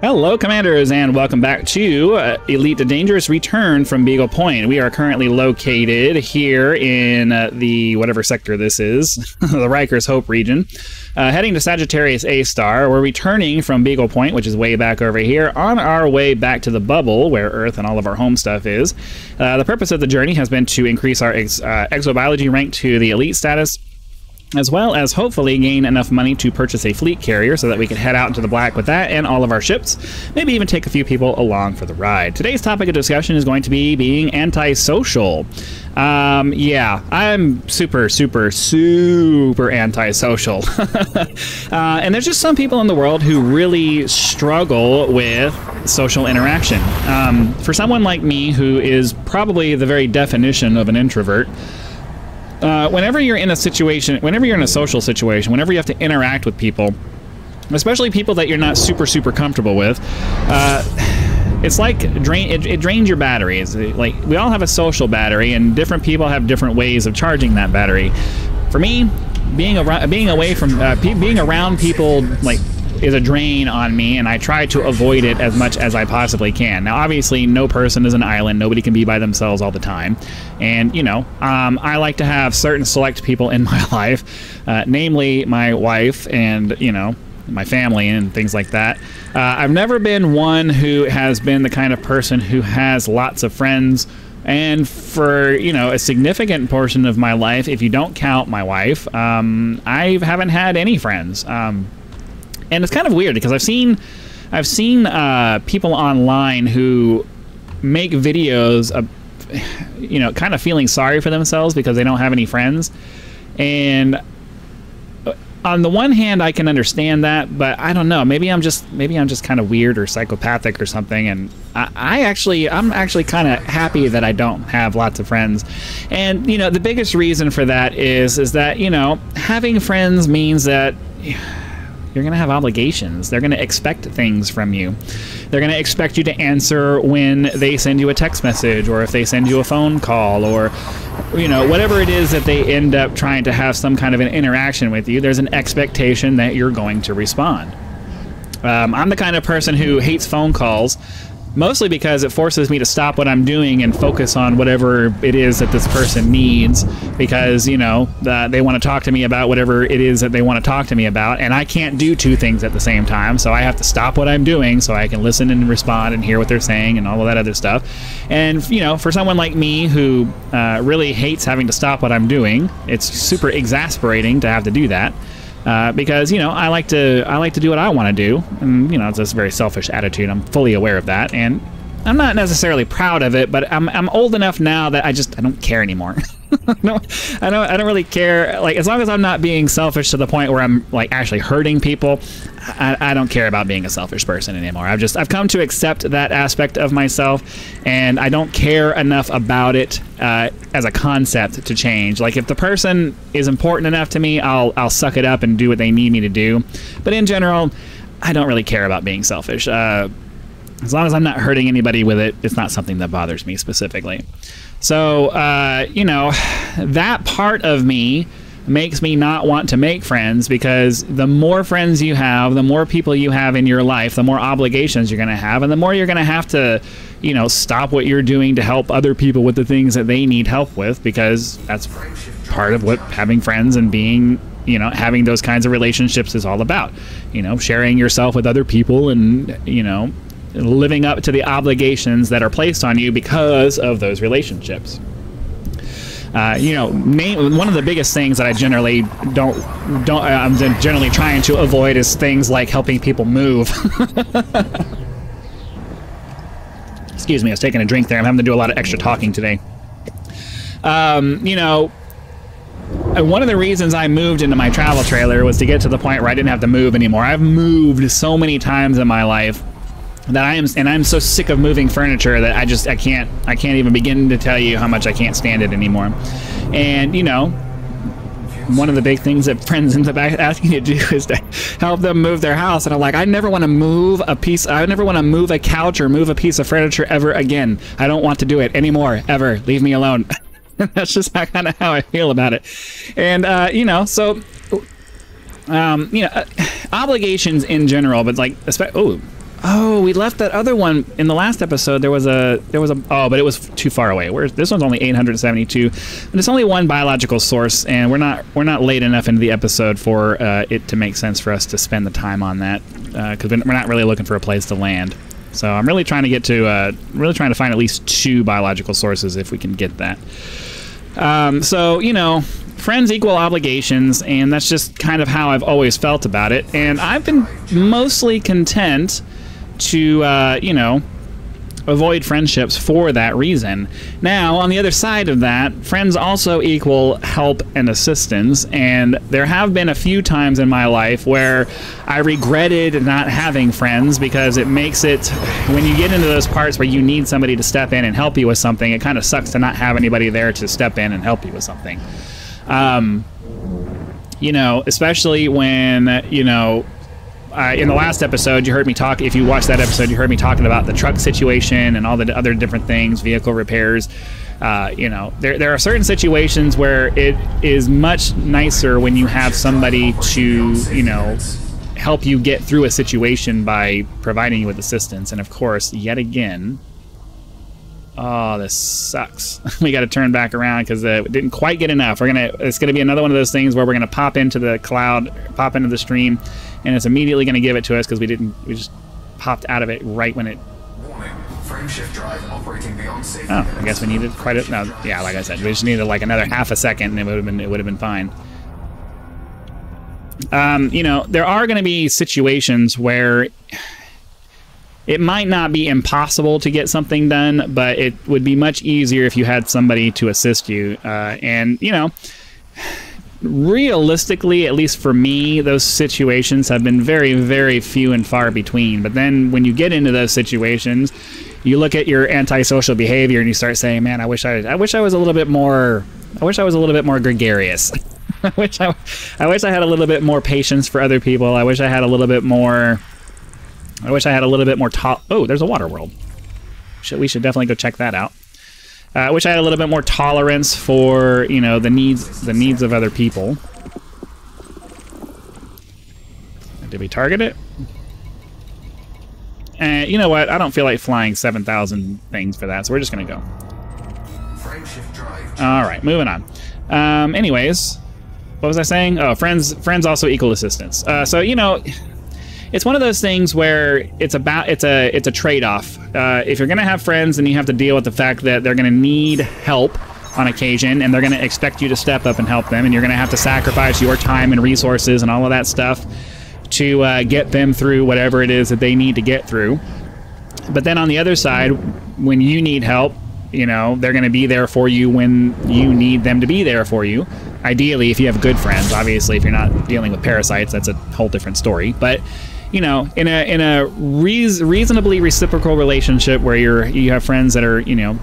Hello, Commanders, and welcome back to uh, Elite the Dangerous Return from Beagle Point. We are currently located here in uh, the whatever sector this is, the Ryker's Hope region, uh, heading to Sagittarius A Star. We're returning from Beagle Point, which is way back over here, on our way back to the bubble where Earth and all of our home stuff is. Uh, the purpose of the journey has been to increase our ex- uh, exobiology rank to the Elite status as well as hopefully gain enough money to purchase a fleet carrier so that we can head out into the black with that and all of our ships. Maybe even take a few people along for the ride. Today's topic of discussion is going to be being antisocial. Um, yeah, I'm super, super, super antisocial. uh, and there's just some people in the world who really struggle with social interaction. Um, for someone like me, who is probably the very definition of an introvert, uh, whenever you're in a situation, whenever you're in a social situation, whenever you have to interact with people, especially people that you're not super super comfortable with, uh, it's like drain. It, it, drains your batteries. Like we all have a social battery, and different people have different ways of charging that battery. For me, being around, being away from, uh, being around people like is a drain on me, and I try to avoid it as much as I possibly can. Now, obviously, no person is an island. Nobody can be by themselves all the time. And, you know, um, I like to have certain select people in my life, uh, namely my wife and, you know, my family and things like that. Uh, I've never been one who has been the kind of person who has lots of friends. And for you know a significant portion of my life, if you don't count my wife, um, I haven't had any friends. Um, and it's kind of weird because I've seen I've seen uh, people online who make videos you know kind of feeling sorry for themselves because they don't have any friends. And uh, on the one hand I can understand that but I don't know. Maybe I'm just maybe I'm just kind of weird or psychopathic or something and I, I actually I'm actually kind of happy that I don't have lots of friends. And you know the biggest reason for that is is that you know having friends means that you're going to have obligations. They're going to expect things from you. They're going to expect you to answer when they send you a text message or if they send you a phone call or you know, whatever it is that they end up trying to have some kind of an interaction with you, there's an expectation that you're going to respond. Um, I'm the kind of person who hates phone calls mostly because it forces me to stop what I'm doing and focus on whatever it is that this person needs because, you know, uh, they want to talk to me about whatever it is that they want to talk to me about. And I can't do two things at the same time. So I have to stop what I'm doing so I can listen and respond and hear what they're saying and all of that other stuff. And, you know, for someone like me who uh, really hates having to stop what I'm doing, it's super exasperating to have to do that. Uh, because you know I like to I like to do what I want to do, and you know it's a very selfish attitude. I'm fully aware of that, and I'm not necessarily proud of it, but I'm I'm old enough now that I just I don't care anymore. no, I don't I don't really care. Like as long as I'm not being selfish to the point where I'm like actually hurting people, I, I don't care about being a selfish person anymore. I've just I've come to accept that aspect of myself, and I don't care enough about it uh, as a concept to change. Like if the person is important enough to me, I'll I'll suck it up and do what they need me to do. But in general, I don't really care about being selfish. Uh, as long as I'm not hurting anybody with it, it's not something that bothers me specifically. So, uh, you know, that part of me makes me not want to make friends because the more friends you have, the more people you have in your life, the more obligations you're going to have, and the more you're going to have to, you know, stop what you're doing to help other people with the things that they need help with because that's part of what having friends and being you know having those kinds of relationships is all about you know sharing yourself with other people and you know living up to the obligations that are placed on you because of those relationships. Uh, you know, main, one of the biggest things that I generally don't don't uh, I'm generally trying to avoid is things like helping people move. Excuse me, I was taking a drink there. I'm having to do a lot of extra talking today. Um, you know, uh, one of the reasons I moved into my travel trailer was to get to the point where I didn't have to move anymore. I've moved so many times in my life that I am, and I'm so sick of moving furniture that I just I can't I can't even begin to tell you how much I can't stand it anymore. And you know, one of the big things that friends end up asking you to do is to help them move their house. And I'm like, I never want to move a piece. I never want to move a couch or move a piece of furniture ever again. I don't want to do it anymore ever. Leave me alone. That's just kind of how I feel about it. And uh, you know, so um, you know, uh, obligations in general, but like, oh Oh, we left that other one in the last episode. There was a there was a oh, but it was too far away. This one's only 872, and it's only one biological source, and we're not we're not late enough into the episode for uh, it to make sense for us to spend the time on that because uh, we're not really looking for a place to land. So I'm really trying to get to uh, really trying to find at least two biological sources if we can get that. Um, so you know, friends equal obligations, and that's just kind of how I've always felt about it. And I've been mostly content to, uh, you know, avoid friendships for that reason. Now, on the other side of that, friends also equal help and assistance, and there have been a few times in my life where I regretted not having friends because it makes it, when you get into those parts where you need somebody to step in and help you with something, it kind of sucks to not have anybody there to step in and help you with something. Um, you know, especially when, you know, uh, in the last episode, you heard me talk. If you watched that episode, you heard me talking about the truck situation and all the other different things, vehicle repairs. Uh, you know, there, there are certain situations where it is much nicer when you have somebody to, you know, help you get through a situation by providing you with assistance. And of course, yet again, oh, this sucks. we got to turn back around because uh, it didn't quite get enough. We're gonna. It's gonna be another one of those things where we're gonna pop into the cloud, pop into the stream, and it's immediately gonna give it to us because we didn't. We just popped out of it right when it. Oh, I guess we needed quite a. No, yeah, like I said, we just needed like another half a second, and it would have been it would have been fine. Um, you know, there are going to be situations where it might not be impossible to get something done, but it would be much easier if you had somebody to assist you. Uh, and, you know, realistically, at least for me, those situations have been very, very few and far between. But then when you get into those situations, you look at your antisocial behavior and you start saying, "Man, I wish I, I wish I was a little bit more, I wish I was a little bit more gregarious. I wish I, I wish I had a little bit more patience for other people. I wish I had a little bit more." I wish I had a little bit more top. Oh, there's a water world. Should, we should definitely go check that out. Uh, I wish I had a little bit more tolerance for you know the needs the needs of other people. Did we target it? And uh, you know what? I don't feel like flying 7,000 things for that, so we're just going to go. All right, moving on. Um, anyways, what was I saying? Oh, friends, friends also equal assistance. Uh, so you know, it's one of those things where it's about it's a it's a trade-off. Uh, if you're gonna have friends, then you have to deal with the fact that they're gonna need help on occasion, and they're gonna expect you to step up and help them, and you're gonna have to sacrifice your time and resources and all of that stuff to uh, get them through whatever it is that they need to get through. But then on the other side, when you need help, you know they're going to be there for you when you need them to be there for you ideally if you have good friends obviously if you're not dealing with parasites that's a whole different story but you know, in a in a reas- reasonably reciprocal relationship where you're you have friends that are you know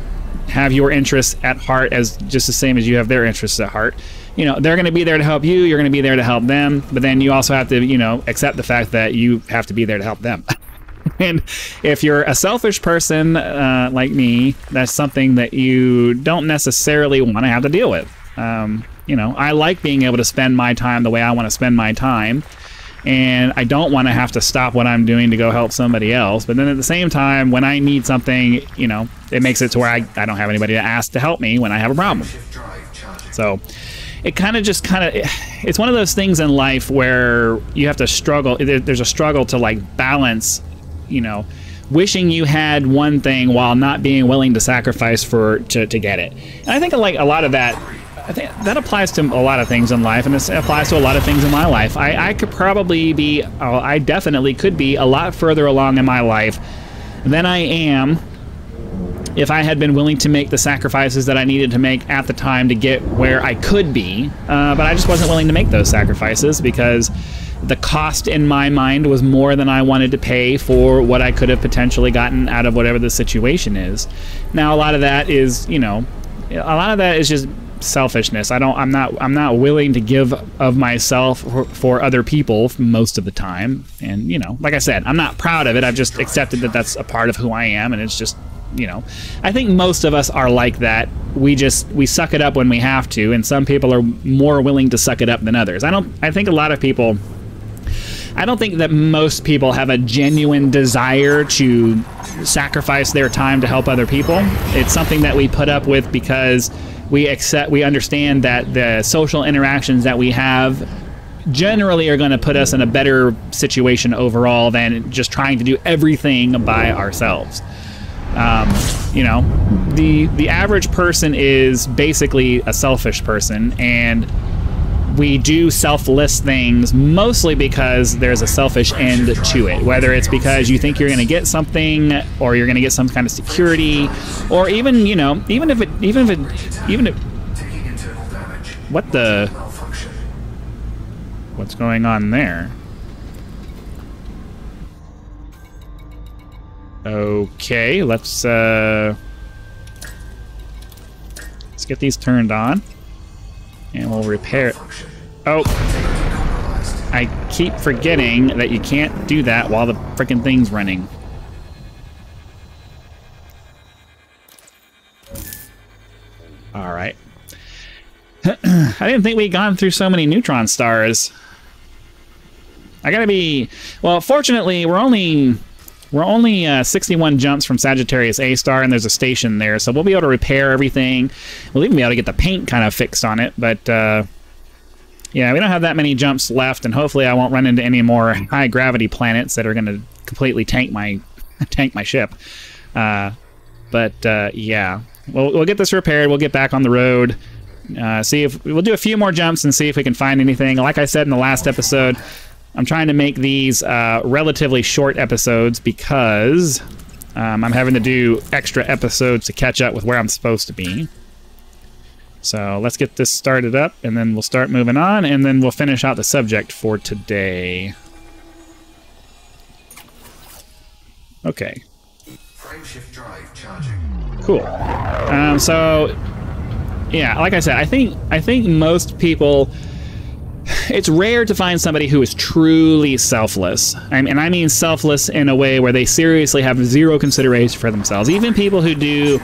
have your interests at heart as just the same as you have their interests at heart. You know, they're going to be there to help you. You're going to be there to help them. But then you also have to you know accept the fact that you have to be there to help them. and if you're a selfish person uh, like me, that's something that you don't necessarily want to have to deal with. Um, you know, I like being able to spend my time the way I want to spend my time and I don't want to have to stop what I'm doing to go help somebody else. But then at the same time, when I need something, you know, it makes it to where I, I don't have anybody to ask to help me when I have a problem. So it kind of just kind of it's one of those things in life where you have to struggle there's a struggle to like balance you know wishing you had one thing while not being willing to sacrifice for to, to get it and i think like a lot of that I think that applies to a lot of things in life, and it applies to a lot of things in my life. I, I could probably be, oh, I definitely could be a lot further along in my life than I am if I had been willing to make the sacrifices that I needed to make at the time to get where I could be. Uh, but I just wasn't willing to make those sacrifices because the cost in my mind was more than I wanted to pay for what I could have potentially gotten out of whatever the situation is. Now, a lot of that is, you know, a lot of that is just selfishness. I don't. I'm not. I'm not willing to give of myself for, for, other people most of the time. And you know, like I said, I'm not proud of it. I've just accepted that that's a part of who I am, and it's just you know, I think most of us are like that. We just we suck it up when we have to, and some people are more willing to suck it up than others. I don't. I think a lot of people I don't think that most people have a genuine desire to sacrifice their time to help other people. It's something that we put up with because we accept, we understand that the social interactions that we have generally are going to put us in a better situation overall than just trying to do everything by ourselves. Um, you know, the the average person is basically a selfish person, and we do selfless things mostly because there's a selfish end to it. Whether it's because you think you're going to get something, or you're going to get some kind of security, or even you know, even if it, even if it, even if, what the, what's going on there? Okay, let's uh, let's get these turned on, and we'll repair it. Oh, I keep forgetting that you can't do that while the freaking thing's running. All right. I didn't think we'd gone through so many neutron stars. I gotta be... Well, fortunately, we're only we're only uh, 61 jumps from Sagittarius A star, and there's a station there, so we'll be able to repair everything. We'll even be able to get the paint kind of fixed on it, but uh, yeah, we don't have that many jumps left, and hopefully I won't run into any more high gravity planets that are going to completely tank my tank my ship. Uh, but uh, yeah, we'll, we'll get this repaired. We'll get back on the road. Uh, see if we'll do a few more jumps and see if we can find anything. Like I said in the last episode, I'm trying to make these uh, relatively short episodes because um, I'm having to do extra episodes to catch up with where I'm supposed to be. So let's get this started up, and then we'll start moving on, and then we'll finish out the subject for today. Okay. Cool. Um, so, yeah, like I said, I think I think most people it's rare to find somebody who is truly selfless. and I mean selfless in a way where they seriously have zero consideration for themselves. Even people who do,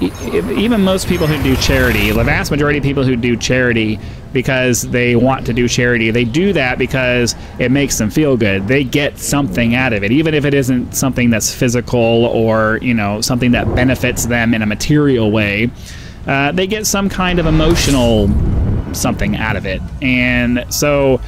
even most people who do charity, the vast majority of people who do charity because they want to do charity, they do that because it makes them feel good. They get something out of it, even if it isn't something that's physical or, you know, something that benefits them in a material way. Uh, they get some kind of emotional something out of it. And so,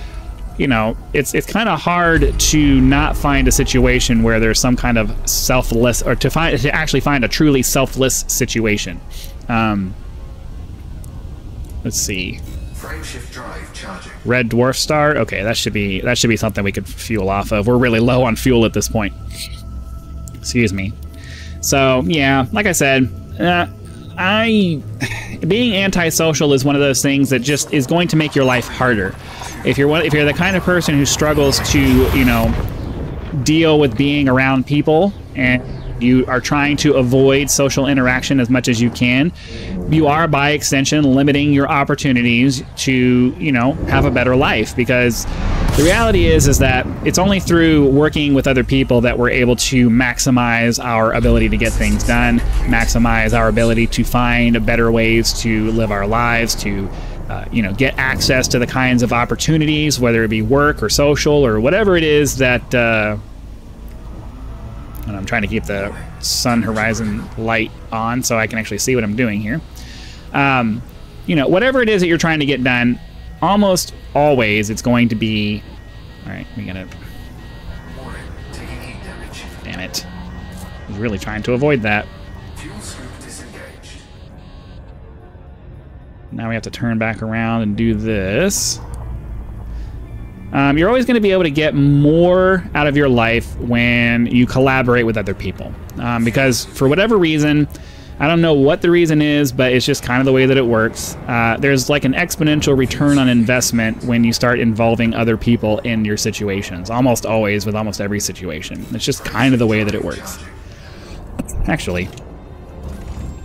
you know, it's it's kind of hard to not find a situation where there's some kind of selfless, or to find to actually find a truly selfless situation. Um, let's see. Red dwarf star. Okay, that should be that should be something we could fuel off of. We're really low on fuel at this point. Excuse me. So yeah, like I said, uh, I being antisocial is one of those things that just is going to make your life harder. If you're one, if you're the kind of person who struggles to, you know, deal with being around people and you are trying to avoid social interaction as much as you can, you are by extension limiting your opportunities to, you know, have a better life because the reality is is that it's only through working with other people that we're able to maximize our ability to get things done, maximize our ability to find better ways to live our lives, to uh, you know get access to the kinds of opportunities, whether it be work or social or whatever it is that. Uh, and I'm trying to keep the sun horizon light on so I can actually see what I'm doing here. Um, you know, whatever it is that you're trying to get done, almost always it's going to be... Alright, we gotta... Damn it. I was really trying to avoid that. Now we have to turn back around and do this. Um, you're always going to be able to get more out of your life when you collaborate with other people. Um, because for whatever reason, I don't know what the reason is, but it's just kind of the way that it works. Uh, there's like an exponential return on investment when you start involving other people in your situations. Almost always, with almost every situation. It's just kind of the way that it works. Actually, do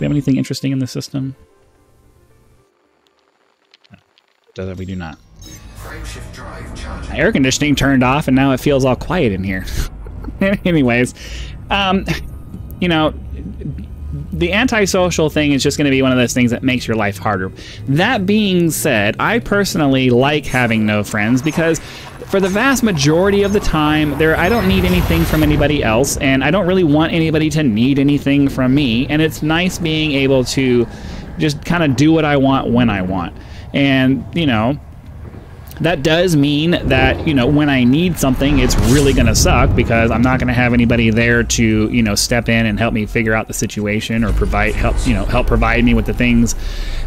we have anything interesting in the system? No, we do not. Air conditioning turned off, and now it feels all quiet in here. Anyways, um, you know, the antisocial thing is just going to be one of those things that makes your life harder. That being said, I personally like having no friends because for the vast majority of the time, there I don't need anything from anybody else, and I don't really want anybody to need anything from me. And it's nice being able to just kind of do what I want when I want. And you know, that does mean that you know when I need something, it's really going to suck because I'm not going to have anybody there to you know step in and help me figure out the situation or provide help you know help provide me with the things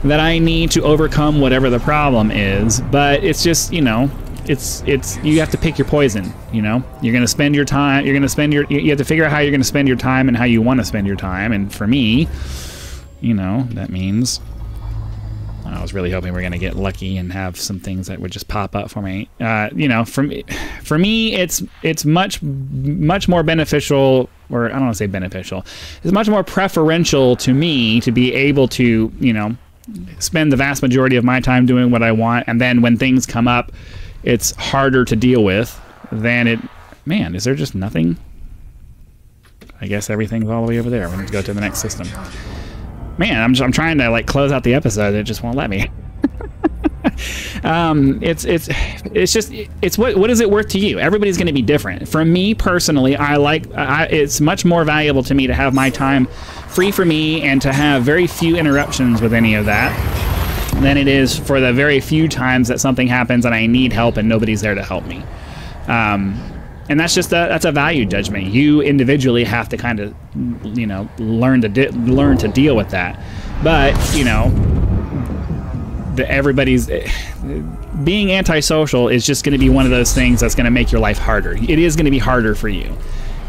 that I need to overcome whatever the problem is. But it's just you know it's it's you have to pick your poison. You know you're going to spend your time. You're going to spend your you have to figure out how you're going to spend your time and how you want to spend your time. And for me, you know that means I was really hoping we are going to get lucky and have some things that would just pop up for me. Uh, you know, for me, for me, it's it's much much more beneficial, or I don't want to say beneficial. It's much more preferential to me to be able to, you know, spend the vast majority of my time doing what I want, and then when things come up, it's harder to deal with than it. Man, is there just nothing? I guess everything's all the way over there. We need to go to the next system. Man, I'm, I'm trying to like close out the episode. It just won't let me. um, it's it's it's just it's what what is it worth to you? Everybody's going to be different. For me personally, I like I, it's much more valuable to me to have my time free for me and to have very few interruptions with any of that than it is for the very few times that something happens and I need help and nobody's there to help me. Um, and that's just a that's a value judgment. You individually have to kind of you know learn to learn to deal with that. But you know, the, everybody's eh, being antisocial is just going to be one of those things that's going to make your life harder. It is going to be harder for you.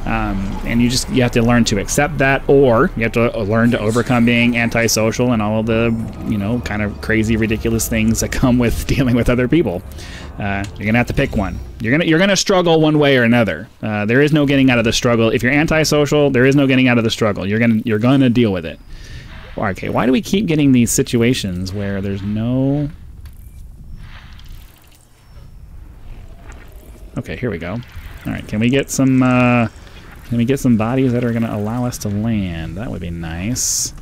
Um, and you just you have to learn to accept that, or you have to learn to overcome being antisocial and all the you know kind of crazy, ridiculous things that come with dealing with other people. Uh, you're gonna have to pick one. You're gonna you're gonna struggle one way or another. Uh, there is no getting out of the struggle. If you're antisocial, there is no getting out of the struggle. You're gonna you're gonna deal with it. Okay, why do we keep getting these situations where there's no? Okay, here we go. All right, can we get some? Uh, can we get some bodies that are gonna allow us to land? That would be nice.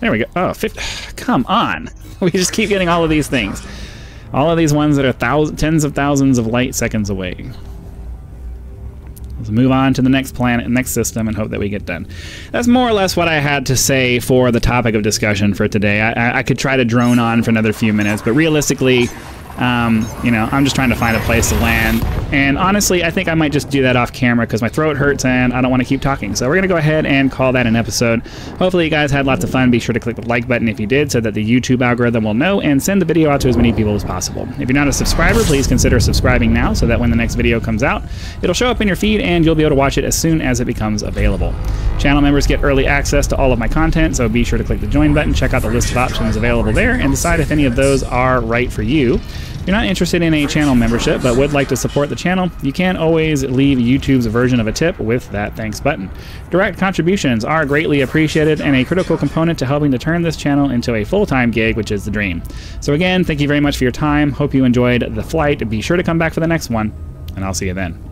There we go. Oh, 50, come on. We just keep getting all of these things. All of these ones that are thousands, tens of thousands of light seconds away. Let's move on to the next planet, next system, and hope that we get done. That's more or less what I had to say for the topic of discussion for today. I, I could try to drone on for another few minutes, but realistically, um, you know, I'm just trying to find a place to land. And honestly, I think I might just do that off camera because my throat hurts and I don't want to keep talking. So we're going to go ahead and call that an episode. Hopefully you guys had lots of fun. Be sure to click the like button if you did so that the YouTube algorithm will know and send the video out to as many people as possible. If you're not a subscriber, please consider subscribing now so that when the next video comes out, it'll show up in your feed and you'll be able to watch it as soon as it becomes available. Channel members get early access to all of my content, so be sure to click the join button, check out the list of options available there, and decide if any of those are right for you. If you're not interested in a channel membership but would like to support the channel, you can always leave YouTube's version of a tip with that thanks button. Direct contributions are greatly appreciated and a critical component to helping to turn this channel into a full-time gig, which is the dream. So again, thank you very much for your time. Hope you enjoyed the flight. Be sure to come back for the next one, and I'll see you then.